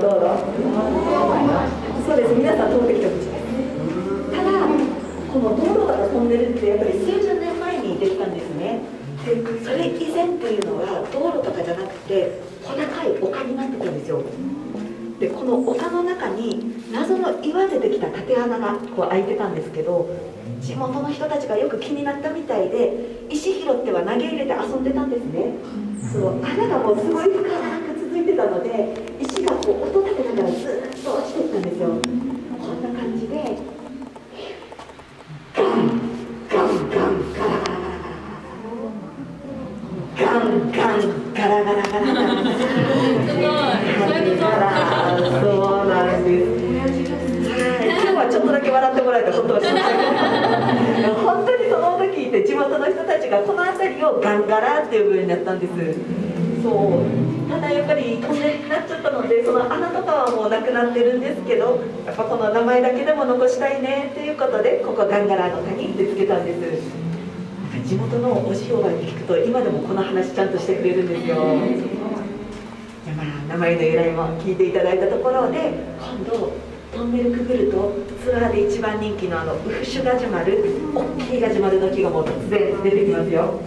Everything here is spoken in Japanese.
道路そうです。皆さん通ってきた道です。ただこの道路とかトンネルってやっぱり数十年前にできたんですね。でそれ以前っていうのは道路とかじゃなくて小高い丘になってたんですよ。でこの丘の中に謎の岩でできた縦穴がこう開いてたんですけど地元の人たちがよく気になったみたいで石拾っては投げ入れて遊んでたんですね。その穴がもうすごい深く続いてたので石がこう音立てながらずっと落ちていったんですよこんな感じでガンガンガンガラガラガラガンガンガラガラガラガラそうなんです。今日はちょっとだけ笑ってもらえて本当は幸せ本当にその時って地元の人たちがこの辺りをガンガラっていう風になったんです。そう。ただやっぱりトンネルになっちゃったのでその穴とかはもうなくなってるんですけどやっぱこの名前だけでも残したいねっていうことでここガンガラの谷ってつけたんです。地元のお塩が聞くと今でもこの話ちゃんとしてくれるんですよ。でまあ、名前の由来も聞いていただいたところで今度トンネルくぐるとツアーで一番人気のあのウフシュガジュマル大きいガジュマルの木がもう突然出てきますよ